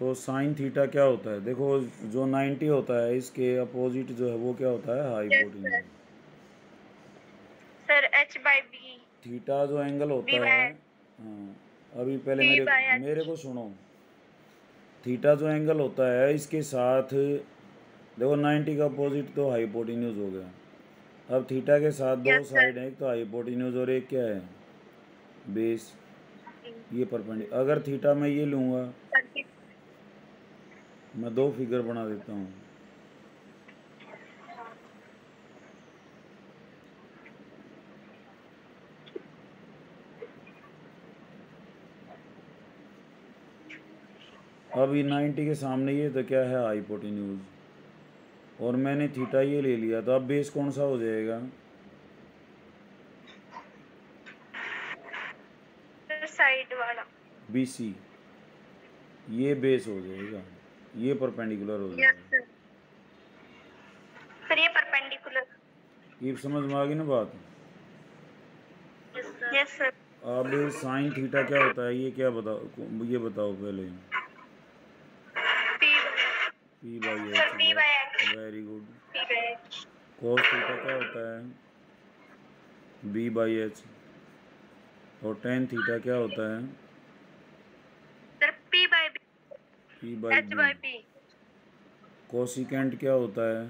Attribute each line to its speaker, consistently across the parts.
Speaker 1: तो sign theta क्या होता है? देखो जो 90 होता है इसके अपोजिट जो है वो क्या होता है? Hypotenuse
Speaker 2: sir H by B
Speaker 1: theta जो एंगल होता
Speaker 2: B
Speaker 1: है हाँ अभी पहले
Speaker 2: B
Speaker 1: मेरे मेरे को सुनो। थीटा जो एंगल होता है इसके साथ देखो 90 का अपोजिट तो हाइपोटेन्यूज हो गया। अब थीटा के साथ दो साइड है एक तो हाइपोटेन्यूज और एक क्या है? बेस ये परपेंडिक अगर थीटा मैं ये लूँगा मैं दो फिगर बना देता हूँ। अब ये 90 के सामने ये तो क्या है हाइपोटेन्यूज और मैंने थीटा ये ले लिया तो अब बेस कौन सा हो जाएगा?
Speaker 2: साइड वाला।
Speaker 1: बी सी ये बेस हो जाएगा। ये परपेंडिकुलर हो जाएगा
Speaker 2: सर ये परपेंडिकुलर।
Speaker 1: ये समझ में आ गई ना बात?
Speaker 2: यस सर
Speaker 1: अब साइन थीटा क्या होता है? ये क्या बताओ? ये बताओ पहले।
Speaker 2: P
Speaker 1: by H
Speaker 2: H
Speaker 1: very good cos theta क्या होता है? बी बाई एच और टेन थीटा क्या होता है
Speaker 2: sir P by B
Speaker 1: P by
Speaker 2: H by P
Speaker 1: cosecant क्या होता है?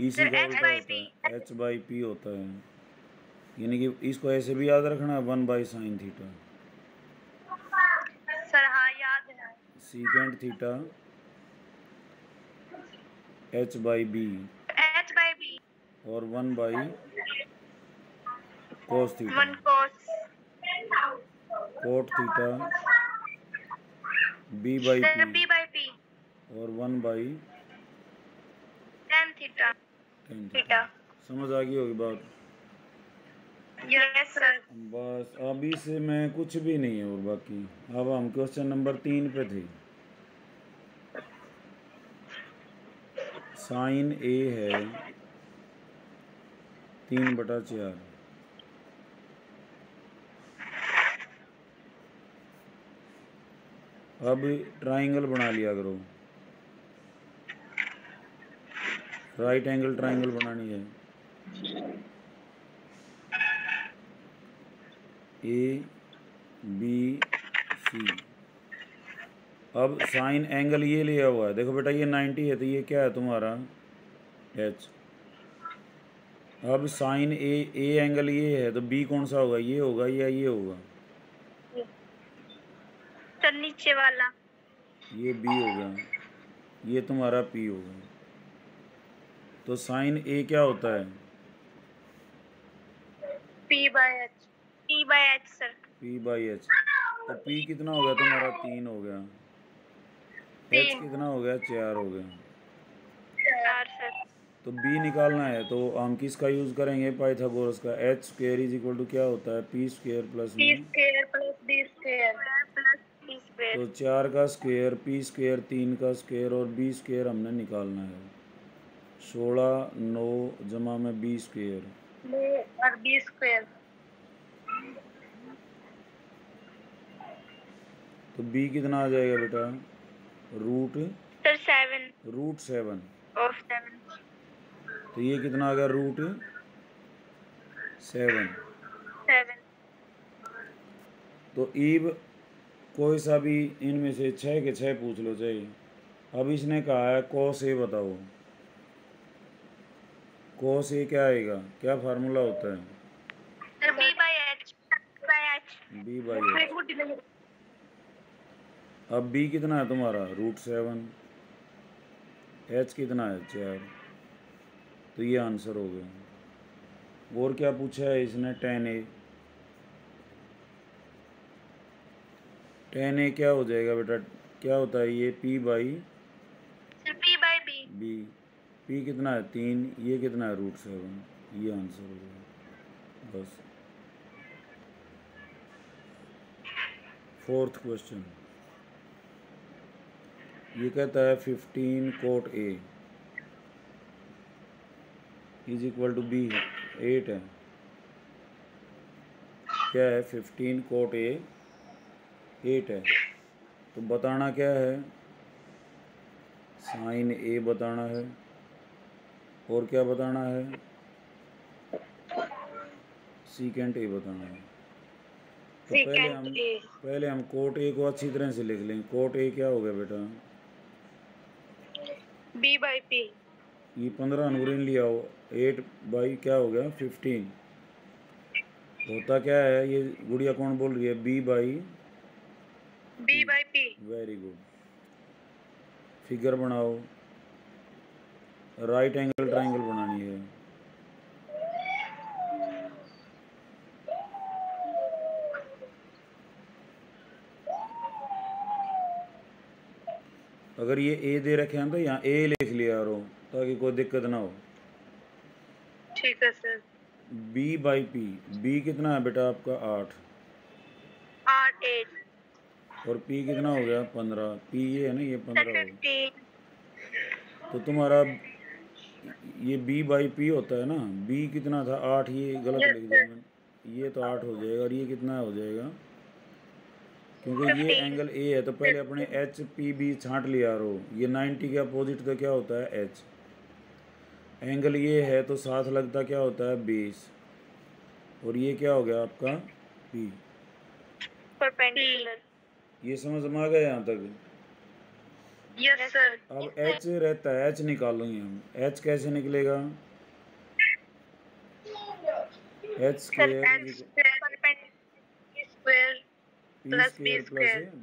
Speaker 1: ई सी
Speaker 2: Sir,
Speaker 1: का उल्टा होता है एच बाई पी होता है। यानी कि इसको ऐसे भी याद रखना है वन बाई साइन थीटा।
Speaker 2: हाँ
Speaker 1: secant theta H by B
Speaker 2: H by B
Speaker 1: और one by cos theta. Cot theta. B by P
Speaker 2: P by P
Speaker 1: और one by
Speaker 2: tan theta
Speaker 1: tan
Speaker 2: theta
Speaker 1: theta समझ आ गई होगी बात?
Speaker 2: Yes sir
Speaker 1: बस अभी से मैं कुछ भी नहीं है और बाकी। अब हम क्वेश्चन नंबर तीन पे थे। साइन ए है। तीन बटा चार। अब ट्राइंगल बना लिया करो। राइट एंगल ट्राइंगल बनानी है। ए बी सी अब साइन एंगल ये लिया हुआ है। देखो बेटा, ये 90 है तो ये क्या है तुम्हारा? एच अब साइन ए ए एंगल ये है तो बी कौन सा होगा? ये होगा या ये होगा?
Speaker 2: सर नीचे वाला।
Speaker 1: ये बी हो गया। ये तुम्हारा पी हो गया। तो साइन ए क्या होता है?
Speaker 2: P by H P by H sir
Speaker 1: P by H तो पी कितना हो गया? तुम्हारा तीन हो गया। एच कितना हो गया? चार हो गया।
Speaker 2: चार सर
Speaker 1: तो बी निकालना है तो हम किसका यूज़ करेंगे पाइथागोरस का। H square is equal to क्या होता है? P square plus
Speaker 2: B square plus B square
Speaker 1: तो चार का स्क्वेयर पी स्क्वेयर तीन का स्क्वेयर और बी स्क्वेयर हमने निकालना है। सोलह नौ जमा में बी स्क्वेयर
Speaker 2: और बी स्क्वेयर
Speaker 1: तो बी कितना आ जाएगा बेटा? Root
Speaker 2: seven
Speaker 1: root seven
Speaker 2: of seven
Speaker 1: तो ये कितना आ गया? रूट सेवन
Speaker 2: सेवन
Speaker 1: तो ईब कोई सा भी इनमें से छः के छः पूछ लो चाहिए अब इसने कहा है कॉस ए बताओ। कॉस ए क्या आएगा? क्या फार्मूला होता है?
Speaker 2: बी बाई
Speaker 1: अब बी कितना है तुम्हारा? रूट सेवन एच कितना है? चार. तो ये आंसर हो गया। और क्या पूछा है इसने? टेन ए टेन ए क्या हो जाएगा बेटा? क्या होता है ये? P by
Speaker 2: P by B
Speaker 1: B P कितना है? तीन. ये कितना है? रूट सेवन ये आंसर हो गया बस। फोर्थ क्वेश्चन ये कहता है fifteen cot A is equal to B eight है। क्या है? फिफ्टीन कोट ए एट है। तो बताना क्या है? साइन ए बताना है। और क्या बताना है? सीकेंट ए बताना है। तो पहले हम पहले हम कोट ए को अच्छी तरह से लिख लें। कोट ए क्या हो गया बेटा?
Speaker 2: B by P.
Speaker 1: ये पंद्रह नूरिन लिया हो। एट बाई क्या हो गया? फिफ्टीन। होता क्या है? ये गुड़िया कौन बोल रही है? B by
Speaker 2: B by P.
Speaker 1: Very good figure बनाओ. राइट एंगल ट्रायंगल बनानी है. अगर ये ए दे रखे हैं तो यहाँ ए लिख लिया करो ताकि कोई दिक्कत ना हो.
Speaker 2: ठीक है sir.
Speaker 1: B by P B कितना है बेटा आपका? आठ.
Speaker 2: आठ एट
Speaker 1: और पी कितना हो गया? पंद्रह। पी ये है ना ये पंद्रह हो गया। तो तुम्हारा ये बी बाई पी होता है ना? बी कितना था? आठ ये गलत लिख दिया मैंने। ये तो आठ हो जाएगा और ये कितना हो जाएगा? क्योंकि ये एंगल ए है तो पहले अपने एच पी बी छांट लिया रो ये नाइन्टी के अपोजिट तो क्या होता है? एच एंगल ये है तो साथ लगता क्या होता है? बीस और ये क्या हो गया आपका? पी
Speaker 2: परपेंडिकुलर
Speaker 1: ये समझ में आ गया यहाँ तक?
Speaker 2: यस सर
Speaker 1: अब एच रहता है एच निकालेंगे हम। एच कैसे निकलेगा? एच स्क्वायर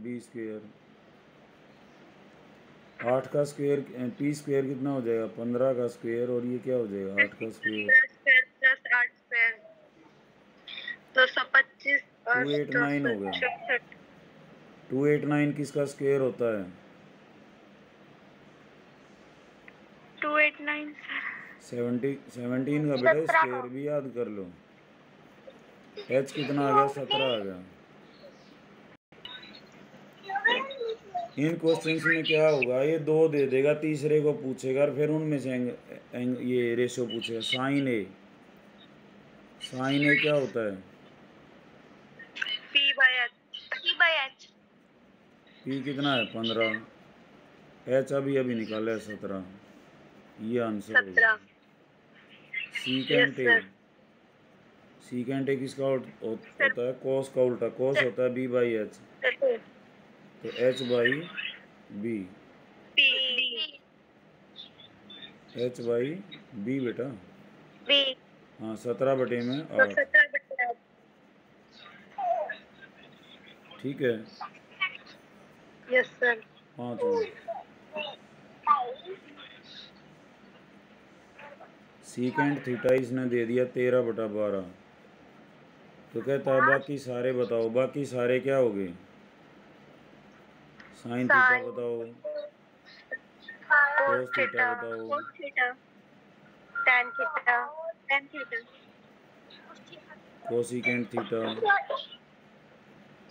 Speaker 1: बी स्क्वेयर आठ का स्क्वेयर पी स्क्वेयर कितना हो जाएगा? पंद्रह का स्क्वेयर और ये क्या हो जाएगा? आठ का स्क्वेयर
Speaker 2: सौ पच्चीस और
Speaker 1: 289 हो गया। टू एट नाइन किसका स्क्वेयर होता है?
Speaker 2: Two eight nine
Speaker 1: seventy seventeen का बेटा। स्क्वेयर भी याद कर लो। एच कितना आ गया? सत्रह आ गया। इन क्वेश्चन में क्या होगा? ये दो दे देगा तीसरे को पूछेगा और फिर उनमें से एंग, एंग, ये रेशो पूछेगा। साइन ए साइन ए क्या होता है
Speaker 2: P by H P by H
Speaker 1: P कितना है? पंद्रह। एच अभी अभी निकाला है सत्रह। ये आंसर हो
Speaker 2: सत्रह
Speaker 1: सीकेंट ए. सीकेंट ए किसका होत- है? कॉस का उल्टा। कॉस होता है बी बाई एच तो H by B H by B बेटा। हाँ सत्रह बटे में
Speaker 2: तो
Speaker 1: आठ। ठीक है।
Speaker 2: Yes sir
Speaker 1: minute secant theta इसने दे दिया तेरह बटा बारह। तो कहता है बाकी सारे बताओ। बाकी सारे क्या हो गए? साइन थीटा बताओ। Theta
Speaker 2: theta
Speaker 1: बताओ।
Speaker 2: tan theta tan theta
Speaker 1: cosecant theta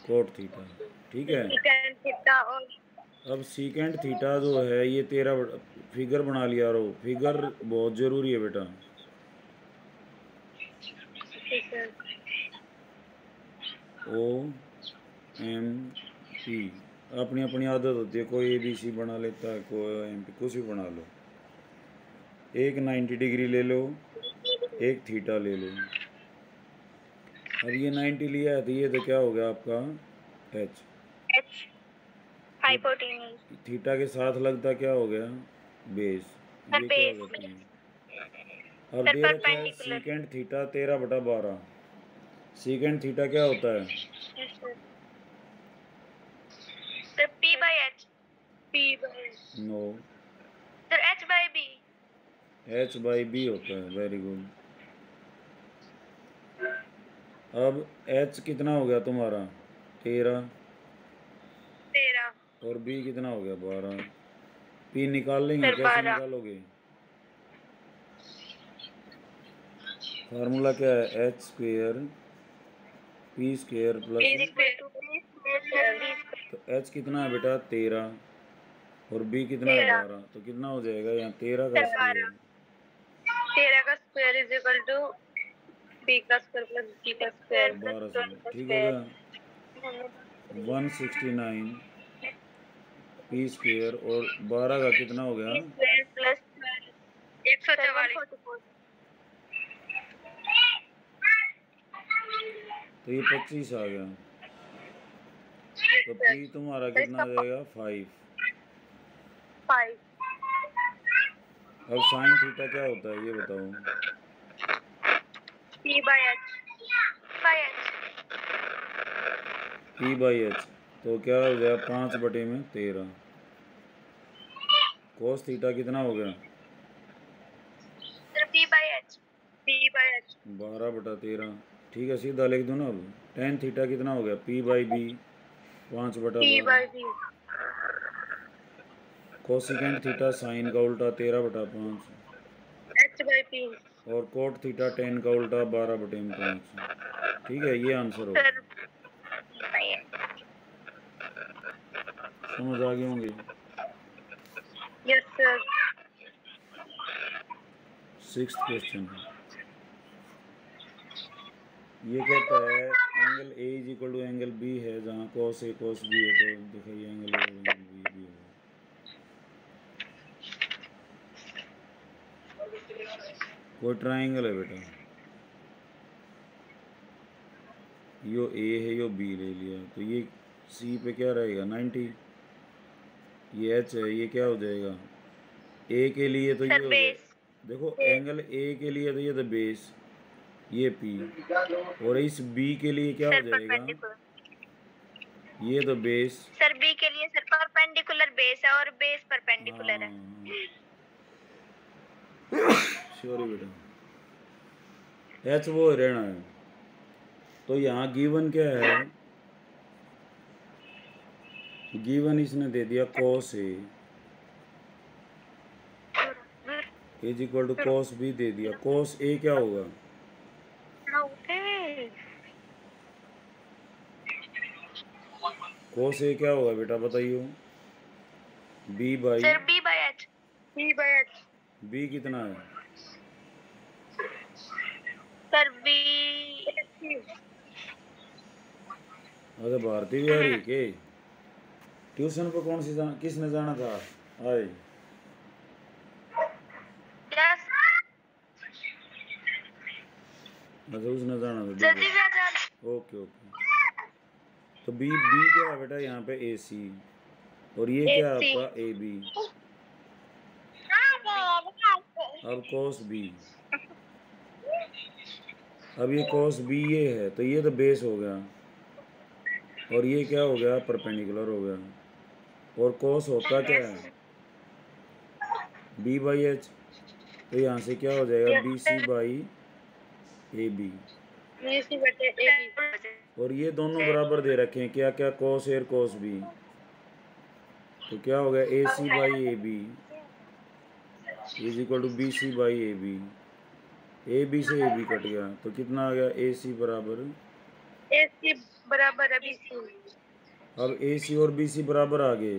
Speaker 1: cot theta ठीक है? अब सीकेंट थीटा जो है ये तेरा फिगर बना लिया रो। फिगर बहुत ज़रूरी है बेटा। ओ एम पी अपनी अपनी आदत होती है कोई ए बी सी बना लेता है कोई एम पी कुछ भी बना लो। एक नाइन्टी डिग्री ले लो एक थीटा ले लो। अब ये नाइन्टी लिया है तो ये तो क्या हो गया आपका? H
Speaker 2: h. Hypotenuse.
Speaker 1: थीटा के साथ लगता क्या हो गया? बेस ये क्या हो जाती अब दे रखा है. सीकेंट थीटा तेरह बटा बारह। सीकेंड थीटा क्या होता है?
Speaker 2: Yes sir. sir p by h. P by
Speaker 1: no
Speaker 2: sir h by b.
Speaker 1: H by B होता है वेरी गुड अब एच कितना हो गया तुम्हारा? तेरह।
Speaker 2: तेरह।
Speaker 1: और बी कितना हो गया? बारह। पी निकाल लेंगे? कैसे निकालोगे? फार्मूला क्या है? H square P square plus तो एच कितना है बेटा? तेरह। और बी कितना है? बारह। तो कितना हो जाएगा यहाँ? तेरह का। स्क्वेयर
Speaker 2: तेरह का square is equal to b का स्क्वायर प्लस b का स्क्वायर प्लस ट्वेल्व का square
Speaker 1: one sixty nine P square और बारह का कितना हो गया
Speaker 2: एक सौ
Speaker 1: तो ये पच्चीस आ गया। तो पी तुम्हारा कितना आ जाएगा फाइव।
Speaker 2: फाइव।
Speaker 1: अब साइन थीटा क्या होता है ये बताओ।
Speaker 2: P by H by H
Speaker 1: P by H तो क्या हो गया? पाँच बटे में तेरह। कोस थीटा कितना हो गया? बारह बटा तेरह। ठीक है सीधा लिख दो ना अब? टेन थीटा कितना हो गया? पी बाई बी पाँच बटा कोसिकेंट थीटा साइन का उल्टा तेरह बटा पाँच।
Speaker 2: एच बाई पी
Speaker 1: और कोट थीटा टेन का उल्टा बारह बटे में पाँच ठीक है ये आंसर होगा।
Speaker 2: एच
Speaker 1: समझ आ गए होंगे?
Speaker 2: यस सर
Speaker 1: सिक्स क्वेश्चन ये कहता है angle A is equal to angle B है जहाँ cos ए cos बी है तो दिखाइए एंगल ए और एंगल बी भी है कोई ट्राइंगल है बेटा। यो ए है यो बी ले लिया। तो ये सी पे क्या रहेगा? 90 ये एच है ये क्या हो जाएगा? ए के लिए तो ये हो जाएगा देखो एंगल ए के लिए तो ये तो बेस ये पी और इस बी के लिए क्या हो जाएगा? ये तो बेस
Speaker 2: सर बी के लिए सर परपेंडिकुलर बेस है और बेस परपेंडिकुलर है।
Speaker 1: सॉरी बेटा। एच वो रहना है। तो यहाँ गिवन क्या है? गिवन इसने दे दिया cos A is equal to cos B दे दिया। कॉस ए क्या होगा? कॉस ए क्या होगा बेटा बताइए B by
Speaker 2: B by H B by H
Speaker 1: B कितना है?
Speaker 2: सर बी
Speaker 1: अरे भारती बिहारी के ट्यूशन पे कौन सी जाना किसने जाना था? आए। अच्छा उसने जाना था
Speaker 2: जल्दी आ जा
Speaker 1: ओके ओके। तो बी बी क्या है बेटा? यहाँ पे ए सी और ये क्या है आपका? ए बी अब कोस बी अब ये कोस बी ये है तो ये तो बेस हो गया। और ये क्या हो गया? परपेंडिकुलर हो गया। और कोस होता क्या है? बी बाई एच तो यहाँ से क्या हो जाएगा? B C by A
Speaker 2: A B
Speaker 1: और ये दोनों बराबर दे रखे हैं। क्या क्या? कोस एयर कोस बी तो क्या हो गया? A C by A B is equal to B C by A B A B से ए बी कट गया। तो कितना आ गया? ए सी बराबर।
Speaker 2: ए सी बराबर सी
Speaker 1: अब ए सी और बी सी बराबर आ गए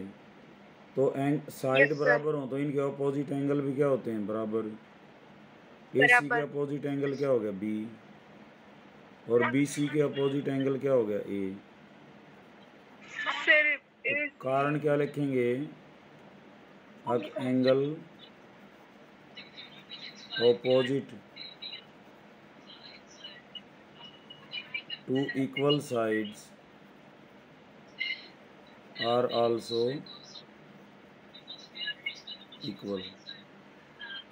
Speaker 1: तो एंग साइड बराबर हो तो इनके अपोजिट एंगल भी क्या होते हैं? बराबर। ए सी के अपोजिट एंगल क्या हो गया? बी और बी सी के अपोजिट एंगल क्या हो गया? ए तो कारण क्या लिखेंगे? अब angle opposite two equal sides are also equal.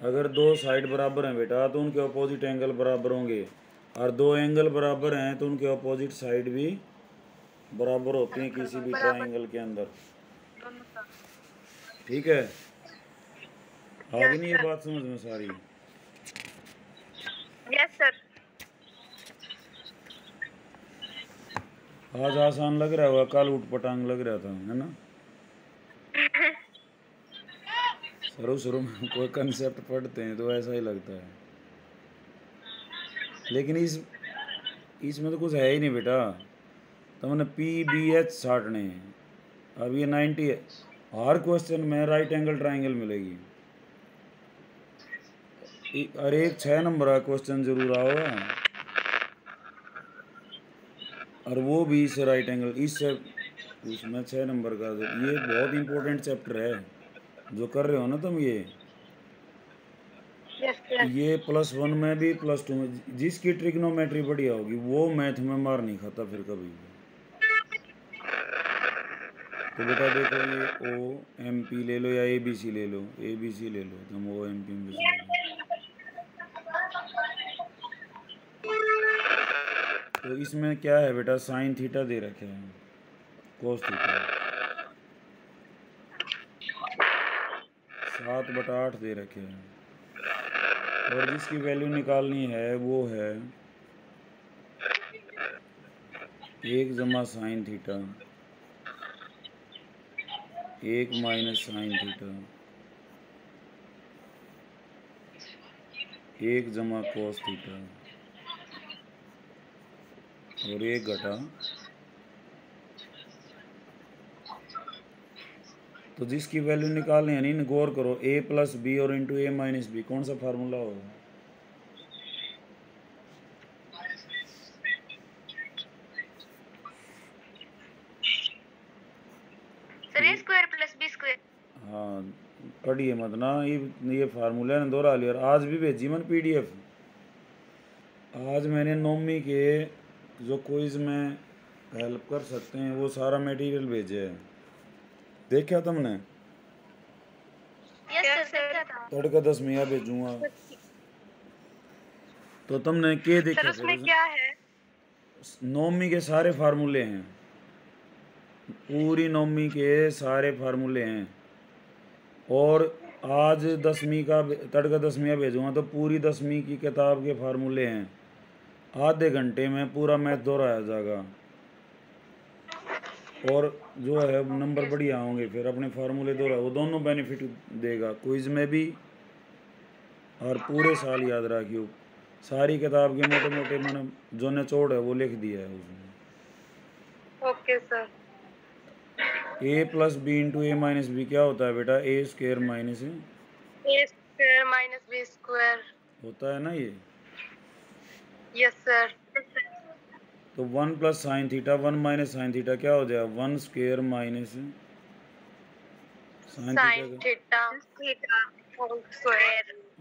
Speaker 1: अगर दो साइड बराबर हैं बेटा तो उनके अपोजिट एंगल बराबर होंगे। और दो एंगल बराबर हैं तो उनके अपोजिट साइड भी बराबर होती हैं किसी भी ट्रायंगल के अंदर। ठीक है? आगे नहीं ये बात समझ में सारी।
Speaker 2: यस सर
Speaker 1: आज आसान लग रहा होगा, कल उठ पटांग लग रहा था, है ना? शुरू शुरू में कोई कंसेप्ट पढ़ते हैं तो ऐसा ही लगता है। लेकिन इस, इसमें तो कुछ है ही नहीं बेटा। तो मैंने पी बी एच साटने अब ये नाइन्टी हर क्वेश्चन में राइट एंगल ट्राइंगल मिलेगी। और एक छः नंबर का क्वेश्चन ज़रूर आओगा और वो भी इससे राइट एंगल इससे उसमें छः नंबर का ये बहुत इंपॉर्टेंट चैप्टर है। जो कर रहे हो ना तुम ये? ये प्लस वन में भी प्लस टू में जिसकी ट्रिग्नोमेट्री बढ़िया होगी वो मैथ में मार नहीं खाता फिर कभी। भी तो बेटा देखो ये ओ एम पी ले लो या ए बी सी ले लो। ए बी सी ले लो। तुम ओ एम पी में तो इसमें क्या है बेटा? साइन थीटा दे रखे हैं। कोस थीटा सात बटा आठ दे रखे हैं। और जिसकी वैल्यू निकालनी है, वो है एक जमा साइन थीटा एक माइनस साइन थीटा एक जमा कोस थीटा और एक घटा। तो जिसकी वैल्यू निकालनी है नहीं गौर करो ए प्लस बी और इंटू ए माइनस बी कौन सा फार्मूला होगा? हाँ पढ़िए मत ना ये ये फार्मूला ने दोहरा लिया और आज भी भेजी मन पीडीएफ आज मैंने नौमी के जो क्विज में हेल्प कर सकते हैं वो सारा मटेरियल भेजे है। देखा तुमने? तड़का दस मिया भेजूँगा। तो तुमने के देखा
Speaker 2: उसमें क्या है?
Speaker 1: नौवीं के सारे फार्मूले हैं। पूरी नौमी के सारे फार्मूले हैं। और आज दसवीं का तड़का दसवीं भेजूँगा तो पूरी दसवीं की किताब के फार्मूले हैं। आधे घंटे में पूरा मैथ दोहराया जाएगा। और जो है नंबर बढ़िया होंगे फिर अपने फार्मूले दोहरा वो दोनों बेनिफिट देगा क्विज में भी और पूरे साल याद रखियो। सारी किताब के मोटे मोटे मैंने जो निचोड़ है वो लिख दिया है उसमें।
Speaker 2: Okay sir
Speaker 1: A plus B into A minus B क्या होता है बेटा? A square minus
Speaker 2: A square minus B square
Speaker 1: होता है ना ये?
Speaker 2: यस सर
Speaker 1: तो one plus sine theta one minus sine theta क्या हो जाएगा? One square minus sine theta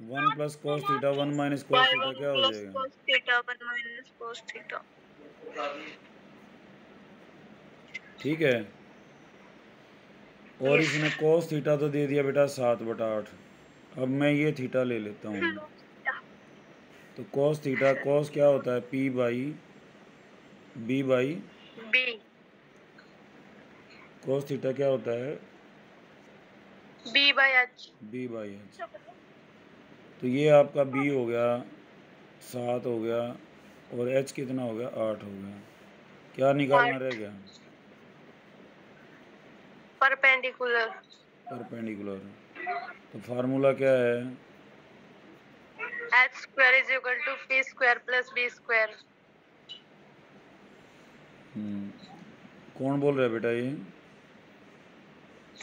Speaker 1: one plus cos theta one minus cos theta क्या हो जाएगा?
Speaker 2: cos theta 1 minus cos theta.
Speaker 1: ठीक है। और इसने कोस थीटा तो दे दिया बेटा सात बटा आठ। अब मैं ये थीटा ले लेता हूँ। तो कोस थीटा कोस क्या होता है? P by B by cos theta क्या होता है?
Speaker 2: B by H
Speaker 1: B by H तो ये आपका बी हो गया सात हो गया और एच कितना हो गया? आठ हो गया। क्या निकालना रह गया?
Speaker 2: परपेंडिकुलर
Speaker 1: परपेंडिकुलर तो फार्मूला क्या है?
Speaker 2: H square is equal to P square plus B square
Speaker 1: hmm, कौन बोल रहा है बेटा ये?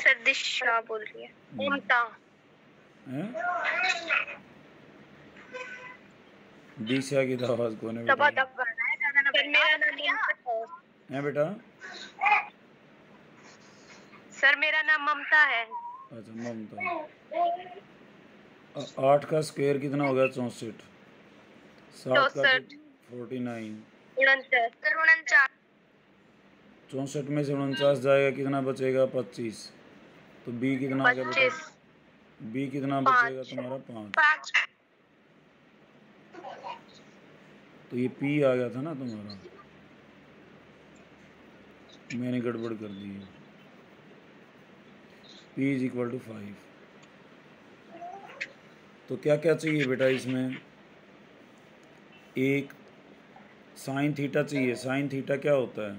Speaker 2: सर दिशा बोल रही है। ममता
Speaker 1: हैं? दिशा की तो आवाज़ कौन है
Speaker 2: दबा
Speaker 1: बेटा?
Speaker 2: दब करना है ज़्यादा ना मेरा नाम है
Speaker 1: बेटा?
Speaker 2: सर मेरा नाम ममता है।
Speaker 1: अच्छा ममता। आठ का स्क्वायर कितना हो गया? चौंसठ। सात का
Speaker 2: चौसठ।
Speaker 1: Forty nine. चौंसठ में से उनचास जाएगा कितना बचेगा? पच्चीस। तो बी कितना आ गया बी कितना
Speaker 2: पाँच।
Speaker 1: बचेगा तुम्हारा? पाँच।
Speaker 2: पाँच।
Speaker 1: तो ये पी आ गया था ना तुम्हारा? मैंने गड़बड़ कर दी है। P is equal to five. तो क्या क्या चाहिए बेटा इसमें? एक साइन थीटा चाहिए। साइन थीटा क्या होता है?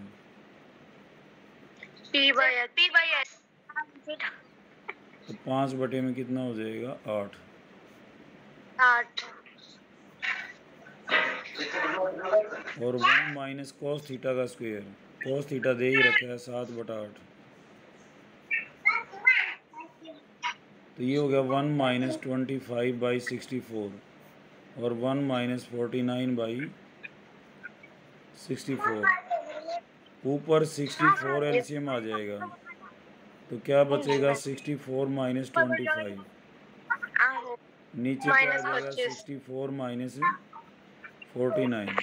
Speaker 2: पी बाय पी बाय
Speaker 1: तो पाँच बटे में कितना हो जाएगा? आठ।
Speaker 2: आठ।
Speaker 1: और वन माइनस कॉस थीटा का स्क्वायर कॉस थीटा दे ही रखा है सात बटा आठ। तो ये हो गया one minus twenty five by sixty four और one minus forty nine by sixty four. ऊपर सिक्सटी फोर एलसीएम आ जाएगा। तो क्या बचेगा? Sixty four minus twenty five. नीचे क्या आ जाएगा? Sixty four minus forty nine.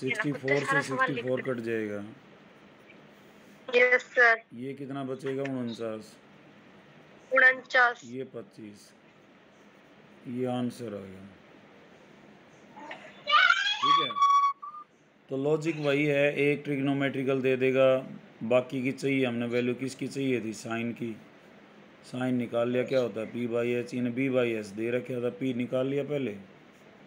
Speaker 1: Sixty four से सिक्सटी फोर कट जाएगा।
Speaker 2: यस सर
Speaker 1: ये कितना बचेगा? उनचास।
Speaker 2: उनचास।
Speaker 1: ये पच्चीस। ये आंसर आ गया। ठीक है? तो लॉजिक वही है, एक ट्रिग्नोमेट्रिकल दे देगा, बाकी की चाहिए, हमने वैल्यू किसकी चाहिए थी? साइन की। साइन निकाल लिया, क्या होता है? P by H in B by S दे रखा था पी निकाल लिया पहले।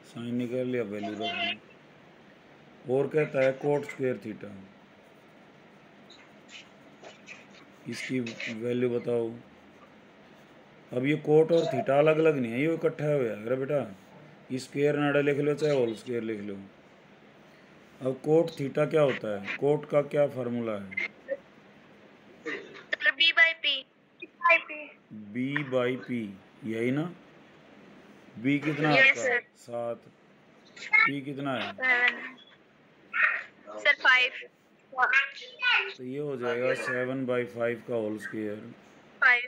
Speaker 1: साइन निकाल लिया वैल्यू रख दी। और कहता है कोट स्क्वेयर थीटा इसकी वैल्यू बताओ। अब ये कोट और थीटा अलग अलग नहीं है ये इकट्ठा हुआ है। अरे बेटा ये स्क्वेयर नाडा लिख लो चाहे होल स्क्वेयर लिख लो। अब कोट थीटा क्या होता है? कोट का क्या फार्मूला है?
Speaker 2: B by P
Speaker 1: B by P यही ना? बी कितना है
Speaker 2: sir.
Speaker 1: सात। पी कितना है?
Speaker 2: सर फाइव
Speaker 1: तो ये हो जाएगा सेवन बाई फाइव का whole square
Speaker 2: five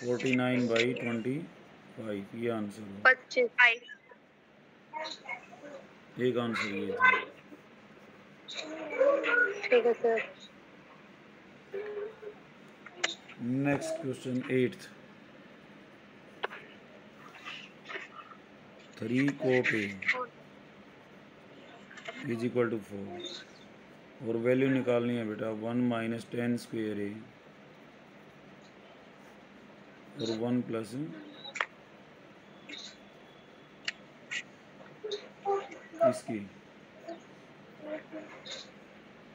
Speaker 1: forty nine by twenty five ये आंसर है।
Speaker 2: पच्चीस
Speaker 1: एक आंसर ये था।
Speaker 2: ठीक है sir
Speaker 1: next question eighth three cot A is equal to four और वैल्यू निकालनी है बेटा one minus tan square A और वन प्लस इसकी।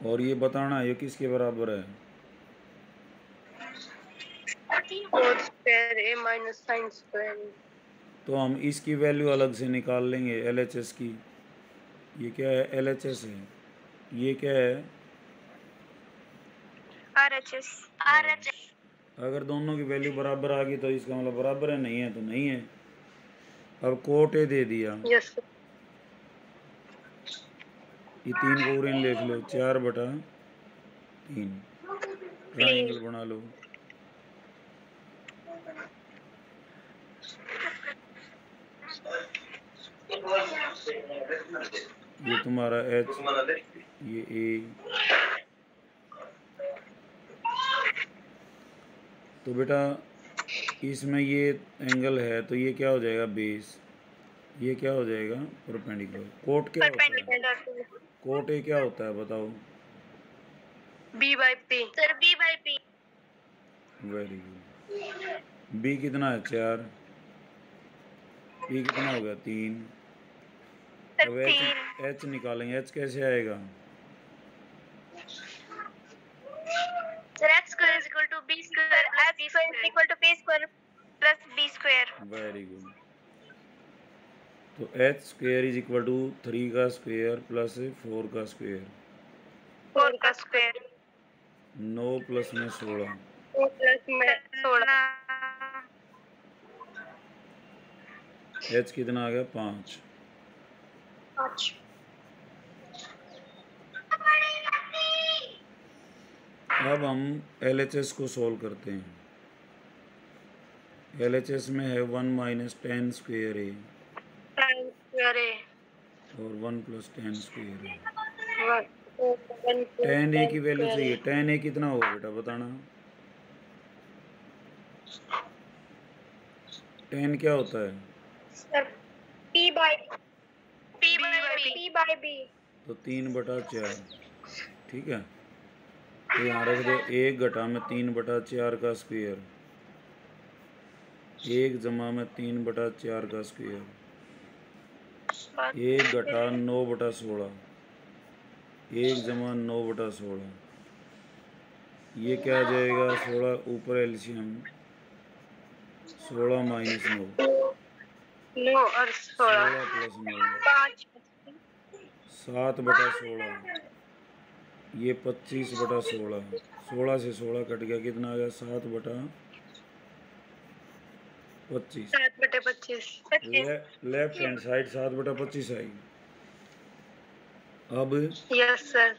Speaker 1: और ये बताना ये किसके बराबर है? तो हम इसकी वैल्यू अलग से निकाल लेंगे एल एच एस की। ये क्या है? एल एच एस है। ये क्या है?
Speaker 2: R H S R H S
Speaker 1: अगर दोनों की वैल्यू बराबर आ गई तो इसका मतलब बराबर है नहीं है तो नहीं है। अब कोट ए दे दिया।
Speaker 2: यस
Speaker 1: ये तीन पूरे लिख लो चार बटा तीन। ट्राइंगल बना लो। ये तुम्हारा एच ये ए तो बेटा इसमें ये एंगल है तो ये क्या हो जाएगा बेस ये क्या हो जाएगा परपेंडिकुलर कोट क्या होता है? कोट ए क्या होता है बताओ?
Speaker 2: B by P sir B by P
Speaker 1: very good B कितना है चार? पी कितना हो गया तीन? अब
Speaker 2: तीन।
Speaker 1: एच एच निकालेंगे। एच कैसे आएगा
Speaker 2: सर एक्स स्क्वायर
Speaker 1: तो H square is equal to three का स्क्वेयर प्लस फोर का स्क्वेयर
Speaker 2: फोर का स्क्वायर
Speaker 1: नौ प्लस में सोलह.
Speaker 2: प्लस में सोलह.
Speaker 1: एच कितना आ गया? पाँच.
Speaker 2: पाँच.
Speaker 1: अब हम एल एच एस को सॉल्व करते हैं। एलएचएस में है one minus tan square A और one plus tan square A tan A की वैल्यू चाहिए। टेन ए कितना होगा बेटा बताना। टेन क्या होता है?
Speaker 2: P by P by P by B
Speaker 1: तो तीन बटा चार। ठीक है? तो यहाँ रख दो एक घटा में तीन बटा चार का स्क्वेयर। एक जमा में तीन बटा चार का स्क्वेयर। एक घटा नौ बटा सोलह। एक जमा नौ बटा सोलह। ये क्या आ जाएगा? सोलह ऊपर एल्शियम। सोलह माइनस नौ।
Speaker 2: सोलह
Speaker 1: प्लस नौ। सात बटा सोलह। ये पच्चीस बटा सोलह। सोलह से सोलह कट गया। कितना आ गया? सात बटा पच्चीस।
Speaker 2: सात बटे पच्चीस।
Speaker 1: लेफ़्ट हैंड साइड सात बटा पच्चीस आएगी अब
Speaker 2: yes sir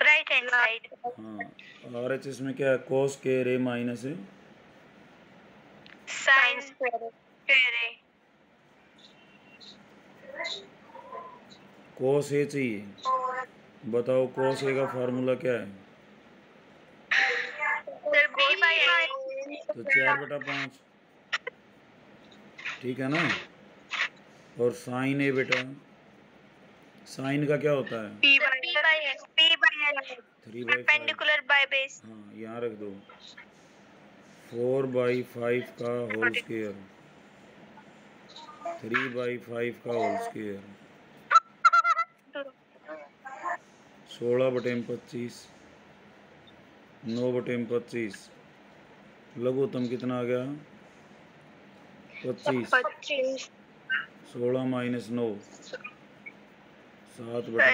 Speaker 2: right hand side
Speaker 1: हाँ आर एच एस में क्या है? कोस के रे माइनस
Speaker 2: साइन
Speaker 1: कोस ए चाहिए। बताओ क्रॉस ए का फार्मूला क्या है? तो चार बटा पाँच। ठीक है ना? और साइन ए बेटा? साइन का क्या होता है? थ्री बाई
Speaker 2: बेस
Speaker 1: हाँ यहाँ रख दो। फोर बाई फाइव का whole square three by five का होल स्क्वेयर सोलह बटे में पच्चीस नौ बटे में पच्चीस लघुत्तम कितना आ गया? पच्चीस। सोलह माइनस नौ सात बटे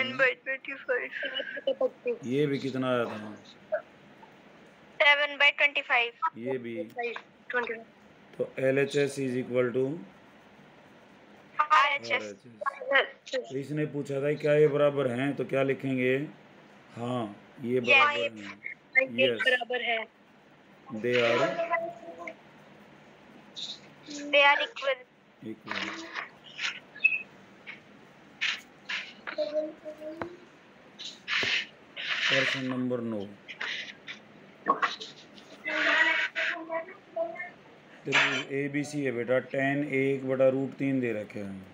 Speaker 1: ये भी कितना आया था?
Speaker 2: Seven by twenty five.
Speaker 1: ये भी। तो L H S is equal to
Speaker 2: R H
Speaker 1: R
Speaker 2: S
Speaker 1: H S तो इसने पूछा था क्या ये बराबर हैं? तो क्या लिखेंगे? हाँ ये बराबर हैं। यस
Speaker 2: बराबर है।
Speaker 1: They are
Speaker 2: they are equal
Speaker 1: equal person number now A B C है बेटा। टेन एक बटा रूट तीन दे रखे हैं है।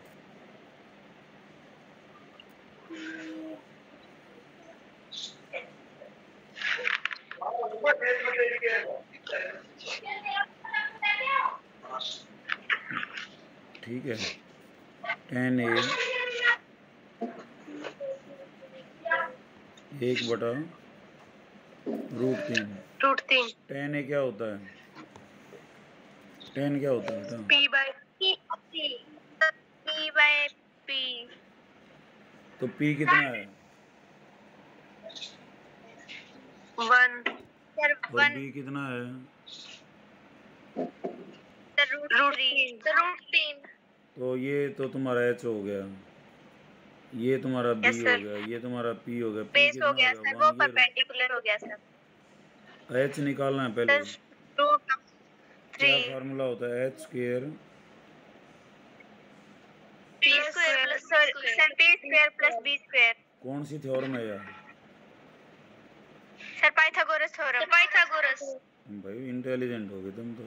Speaker 1: टेन ए एक बटा रूट तीन।
Speaker 2: रूट तीन।
Speaker 1: टेन ए क्या होता है? टेन क्या होता है
Speaker 2: P by P by P
Speaker 1: तो पी कितना है?
Speaker 2: वन सर
Speaker 1: और
Speaker 2: वन
Speaker 1: बी कितना है?
Speaker 2: रूट थ्री रूट तीन
Speaker 1: तो ये तो तुम्हारा एच हो गया। ये तुम्हारा बी
Speaker 2: Yes,
Speaker 1: हो गया ये तुम्हारा पी हो गया कितना
Speaker 2: हो गया सर वो परपेंडिकुलर हो गया सर
Speaker 1: एच निकालना है पहले। क्या फार्मूला होता है? H square
Speaker 2: P square plus sir sir P square plus B square
Speaker 1: कौन सी थ्योरम है यार?
Speaker 2: सर पाइथागोरस थ्योरम पाइथागोरस
Speaker 1: भाई इंटेलिजेंट हो गए तुम तो।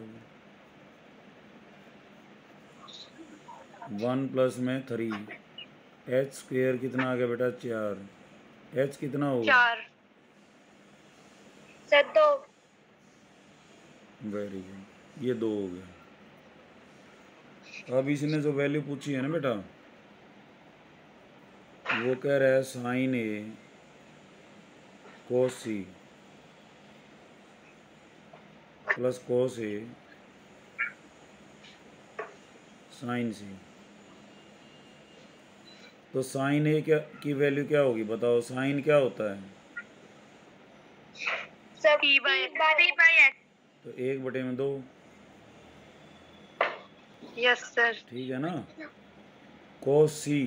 Speaker 1: वन प्लस में थ्री। एच स्क्वेयर कितना आ गया बेटा? चार। एच कितना होगा
Speaker 2: चार। दो।
Speaker 1: Very good. ये दो हो गया। अब इसने जो वैल्यू पूछी है ना बेटा वो कह रहा है sine A cos C plus cos A sine C तो साइन ए क्या की वैल्यू क्या होगी? बताओ साइन क्या होता है?
Speaker 2: सर
Speaker 1: तो एक बटे में दो।
Speaker 2: यस सर
Speaker 1: ठीक है ना? कोस सी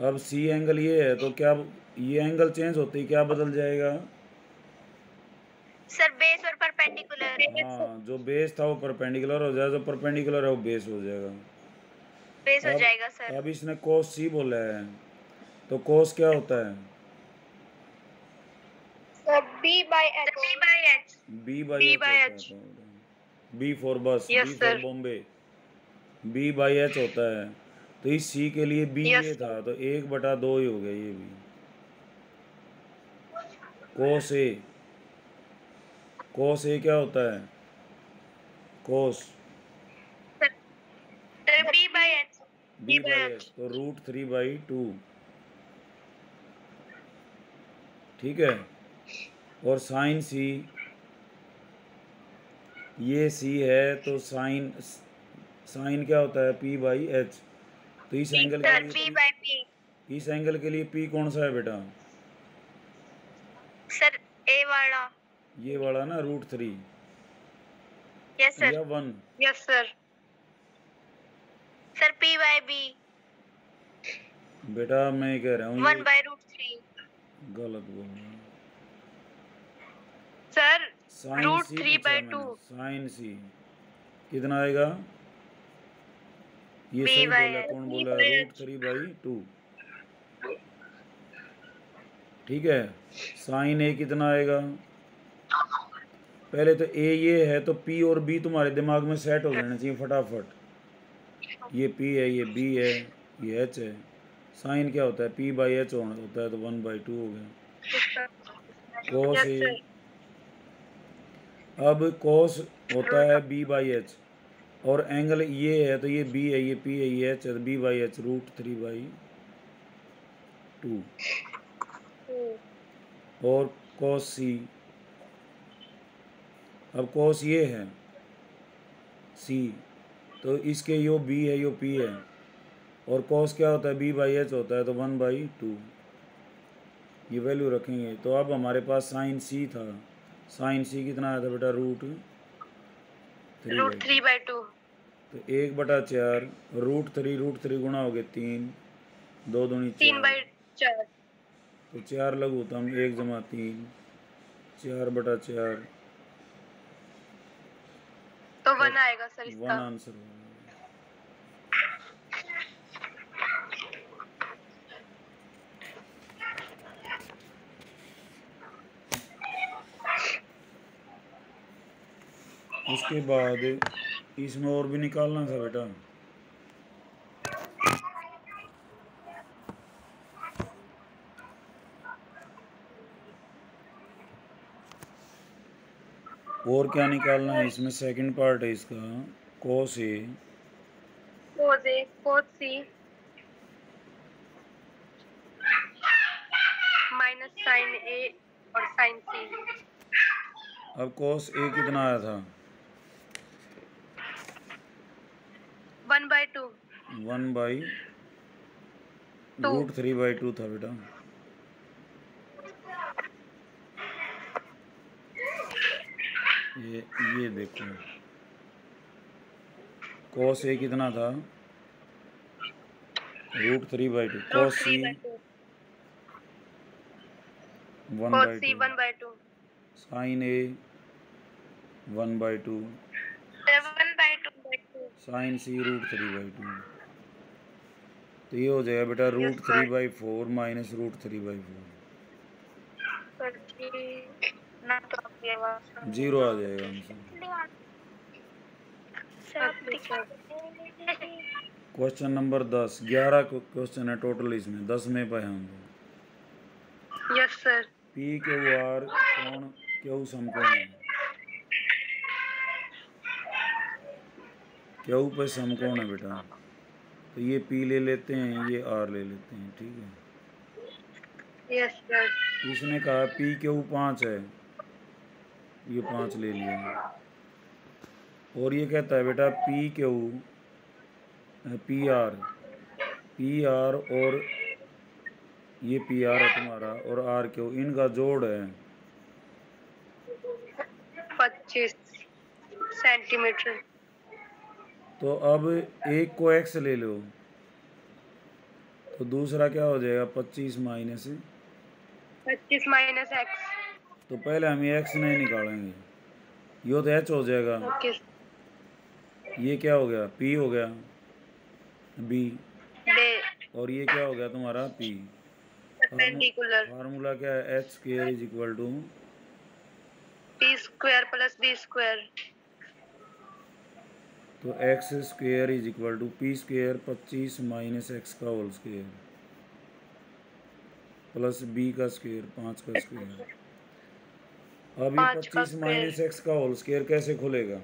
Speaker 1: अब सी एंगल ये है तो क्या ये एंगल चेंज होते ही क्या बदल जाएगा?
Speaker 2: सर बेस और परपेंडिकुलर
Speaker 1: हाँ जो बेस था वो परपेंडिकुलर हो जाएगा जो परपेंडिकुलर है वो बेस हो जाएगा।
Speaker 2: बेस हो
Speaker 1: अब-
Speaker 2: जाएगा सर।
Speaker 1: अब इसने कोस सी बोला है। तो कोस क्या होता है?
Speaker 2: Sir B by X B by
Speaker 1: B H B for bus B for Bombay B by H होता है। तो इस सी के लिए बी ये था तो एक बटा दो ही हो गया ये भी। कोस ए कोस ए क्या होता है? Cos
Speaker 2: sir B by X
Speaker 1: B by. H तो रूट थ्री बाई टू ठीक है? और साइन सी ये सी है तो साइन साइन क्या होता है? पी बाई एच तो इस एंगल के लिए
Speaker 2: पी
Speaker 1: P- इस एंगल के लिए पी कौन सा है बेटा?
Speaker 2: सर ए वाला.
Speaker 1: ये वाला ना रूट थ्री
Speaker 2: यस
Speaker 1: या one
Speaker 2: yes sir sir P by B.
Speaker 1: बेटा मैं कह रहा हूँ
Speaker 2: वन बाय रूट थ्री।
Speaker 1: गलत बोल रहा हूँ।
Speaker 2: सर रूट थ्री
Speaker 1: मैंने।
Speaker 2: टू।
Speaker 1: Sine C. कितना आएगा? ये सही बोला. कौन बोला? Root three by two. ठीक है? साइन ए कितना आएगा? पहले तो ए ये है तो पी और बी तुम्हारे दिमाग में सेट हो जाना चाहिए फटाफट। ये पी है, ये बी है, ये एच है। साइन क्या होता है? पी बाई एच होता है तो वन बाई टू हो गया। कोस ए अब कोस होता है बी बाई एच और एंगल ये है तो ये बी है, ये पी है, ये एच है तो B by H root three by two और कोस सी अब कोस ये है सी तो इसके यो बी है यो पी है। और कोस क्या होता है? बी बाई एच होता है तो वन बाई टू ये वैल्यू रखेंगे। तो अब हमारे पास साइन सी था। साइन सी कितना आया था बेटा? Root three
Speaker 2: root three by two
Speaker 1: तो एक बटा चार रूट थ्री रूट थ्री गुना हो गए तीन। दो दूनी
Speaker 2: तीन
Speaker 1: चार।
Speaker 2: बाई चार।
Speaker 1: तो चार लघुत्तम एक जमा तीन। चार बटा चार।
Speaker 2: तो वन आएगा सर
Speaker 1: वन आंसर होगा। उसके बाद इसमें और भी निकालना था बेटा। और क्या निकालना है? इसमें सेकंड पार्ट है इसका। कोस ए
Speaker 2: कोस ए कोस सी माइनस साइन ए और साइन सी
Speaker 1: अब कोस ए कितना आया था?
Speaker 2: One by two.
Speaker 1: One by root three by two था बेटा। ये ये देखो। कोस ए कितना था? Root three by two. Cos C one by two.
Speaker 2: One by two.
Speaker 1: Sine A one by two
Speaker 2: seven by two by two
Speaker 1: sine C root three by two. तो ये हो जाएगा बेटा root three by four minus root three by four.
Speaker 2: तो
Speaker 1: zero आ जाएगा answer question number दस ग्यारह क्वेश्चन है टोटल इसमें दस में पाए होंगे
Speaker 2: yes sir.
Speaker 1: P Q R कौन क्यू समकोण है क्यू पे समकोण है बेटा? तो ये पी ले लेते हैं ये आर ले लेते हैं ठीक है?
Speaker 2: यस सर
Speaker 1: इसने कहा पी क्यू पाँच है। ये पाँच ले लिया और ये कहता है बेटा P Q P R P R और ये पी आर है तुम्हारा और आर क्यू इनका जोड़ है।
Speaker 2: पच्चीस सेंटीमीटर।
Speaker 1: तो अब एक को एक्स ले लो। तो दूसरा क्या हो जाएगा? पच्चीस माइनस
Speaker 2: पच्चीस माइनस एक्स
Speaker 1: तो पहले हम ये एक्स नहीं निकालेंगे। यो तो एच हो जाएगा। ये क्या हो गया? पी हो गया। बी और ये क्या हो गया तुम्हारा? पी फार्मूला क्या है? H square is equal to
Speaker 2: T square plus B square
Speaker 1: तो X square is equal to P square पच्चीस माइनस एक्स का होल स्क्वेयर प्लस बी का स्क्वेयर पाँच का स्क्वेयर अब ये पच्चीस माइनस एक्स का होल स्क्वेयर कैसे खुलेगा?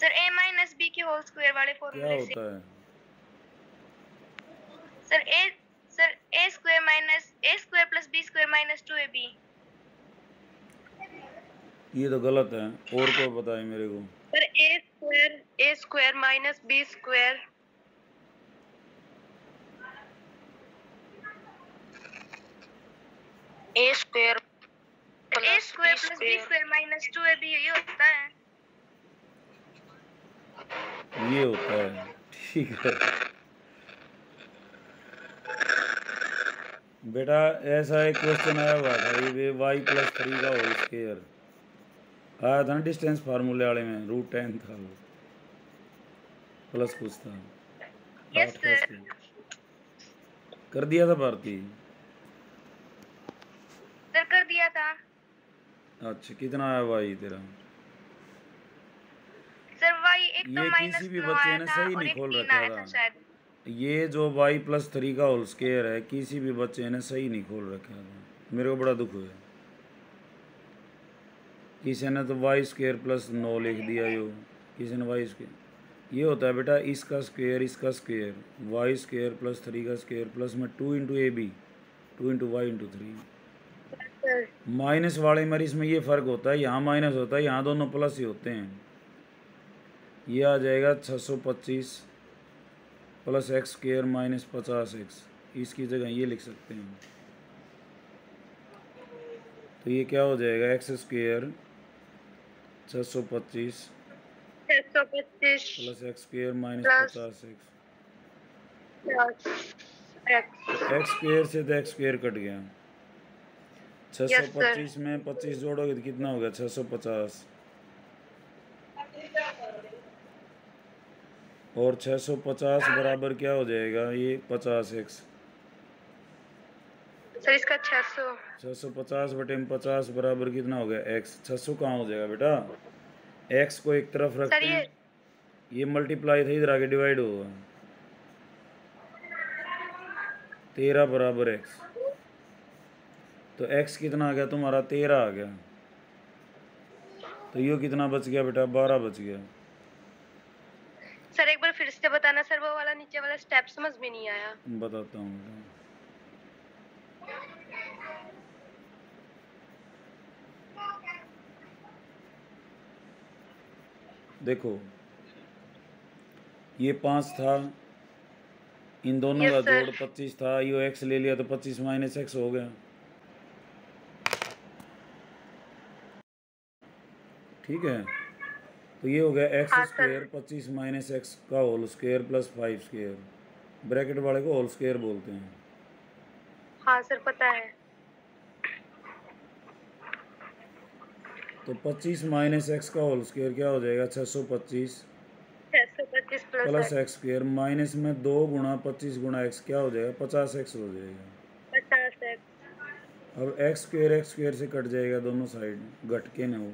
Speaker 2: सर ए माइनस बी के होल स्क्वायर वाले
Speaker 1: क्या
Speaker 2: फॉर्मूले से
Speaker 1: होता है?
Speaker 2: Sir A sir A square minus A square plus B square minus two A B
Speaker 1: ये तो गलत है। और कोई बताए मेरे को?
Speaker 2: Sir A square A square minus B square A square A square plus B square minus two A B ये होता है।
Speaker 1: ये होता है। ठीक है। बेटा ऐसा एक क्वेश्चन आया हुआ था ये वाई प्लस थ्री का होल स्केयर आया था ना डिस्टेंस फार्मूले वाले में रूट टेन था वो। प्लस कुछ था।
Speaker 2: Yes,
Speaker 1: कर दिया था भारती।
Speaker 2: सर कर दिया था।
Speaker 1: अच्छा कितना आया वाई तेरा?
Speaker 2: सर वाई एक तो
Speaker 1: ये किसी भी बच्चे ने सही नहीं खोल रखा। था। ये जो वाई प्लस थ्री का होल स्केयर है किसी भी बच्चे ने सही नहीं खोल रखा था। मेरे को बड़ा दुख हुआ। किसी ने तो वाई स्केयर प्लस नौ लिख दिया यो। किसी ने वाई स्केयर ये होता है बेटा, इसका स्क्वेयर इसका square Y square plus three का स्क्वेयर प्लस में two into A B two into Y into three minus वाले में इसमें ये फ़र्क होता है, यहाँ माइनस होता है, यहाँ दोनों प्लस ही होते हैं। ये आ जाएगा छः सौ पच्चीस प्लस एक्स स्क्र माइनस पचास एक्स इसकी जगह ये लिख सकते हैं। तो ये क्या हो जाएगा एक्स स्क्र छः सौ पच्चीस।
Speaker 2: छह सौ पच्चीस
Speaker 1: प्लस एक्स स्क्र माइनस पचास एक्स।
Speaker 2: एक्स।
Speaker 1: एक्स स्क्र से तो एक्स स्क्र कट गया। छः सौ पच्चीस में पच्चीस जोड़ोगे तो कितना हो गया छः सौ पचास। और 650 बराबर क्या हो जाएगा? ये 50 एक्स।
Speaker 2: सर इसका छह सौ।
Speaker 1: 650 बटे में 50 बराबर कितना हो गया? एक्स 600 कहाँ हो जाएगा बेटा? एक्स को एक तरफ़ रखते
Speaker 2: ये
Speaker 1: हैं। ये मल्टीप्लाई था इधर आगे डिवाइड होगा तेरह बराबर एक्स तो एक्स कितना आ गया? तुम्हारा तेरह आ गया। तो ये कितना बच गया बेटा? बारह बच गया।
Speaker 2: सर एक बार फिर से बताना सर वो वाला नीचे वाला स्टेप समझ में नहीं आया।
Speaker 1: बताता हूँ बेटा। देखो ये पाँच था इन दोनों
Speaker 2: Yes,
Speaker 1: का. जोड़ पच्चीस था यो एक्स ले लिया तो पच्चीस माइनस एक्स हो गया। ठीक है? तो ये हो गया एक्स
Speaker 2: हाँ, sir.
Speaker 1: स्क्वेयर पच्चीस माइनस एक्स का whole square plus five square bracket वाले को होल स्क्वेयर बोलते हैं।
Speaker 2: हाँ सर पता है।
Speaker 1: तो पच्चीस माइनस एक्स का होल स्केयर क्या हो जाएगा? छः सौ पच्चीस।
Speaker 2: छह सौ पच्चीस
Speaker 1: plus
Speaker 2: plus
Speaker 1: X square minus में दो गुणा पच्चीस गुणा एक्स क्या हो जाएगा? पचास एक्स हो जाएगा।
Speaker 2: पचास एक्स
Speaker 1: अब एक्स स्क्र एक्स स्क्र से कट जाएगा दोनों साइड घटके ना। वो